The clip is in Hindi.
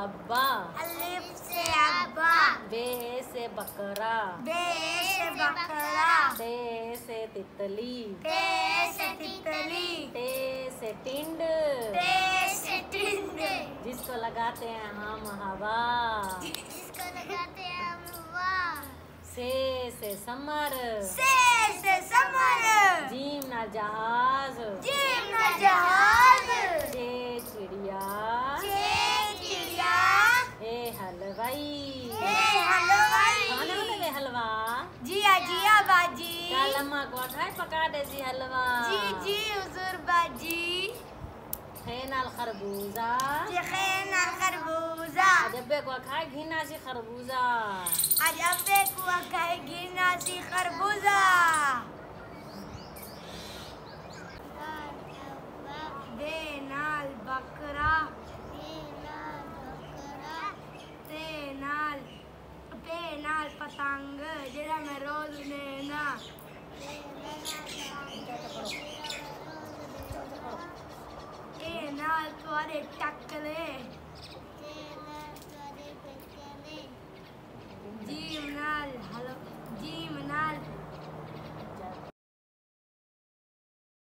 अब्बा। अलिफ से अब्बा। बे से बकरा। बे से बकरा। ते से तितली। ते से तितली। टे से टिंड। ते से टिंड। जिसको लगाते हैं हम हवा। जिसको लगाते हैं हम हवा। से से समर। से से समर। जीम ना जहाज़ हलवाई खाने हलवा? जिया जिया बाजी। पका दे जी हलवा। जी जी हुजूर बाजी। खेनाल खरबूजा। जी खेना खरबूजा। जब्बे को खाए घिना सी खरबूजा। आज अब्बे को सी खरबूजा। Dale, tackle